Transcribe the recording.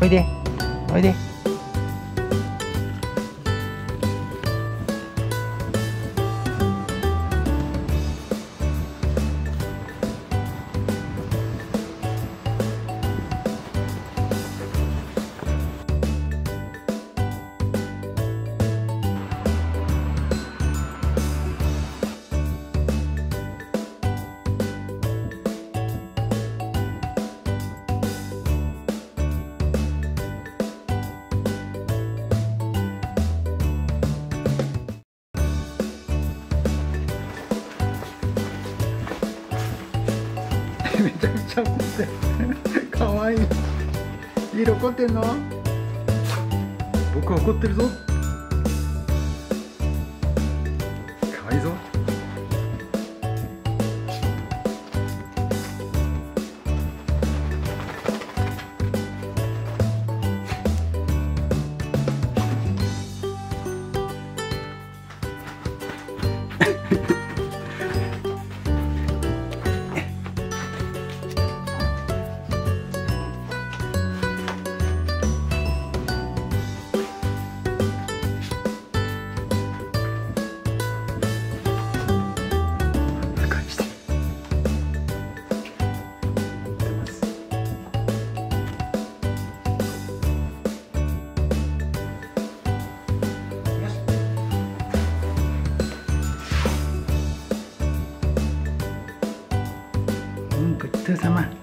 おいでおいで めちゃくちゃ怒ってる。かわいい。ヒー怒ってんの？僕は怒ってるぞ。かわいいぞ。ustedes, ama.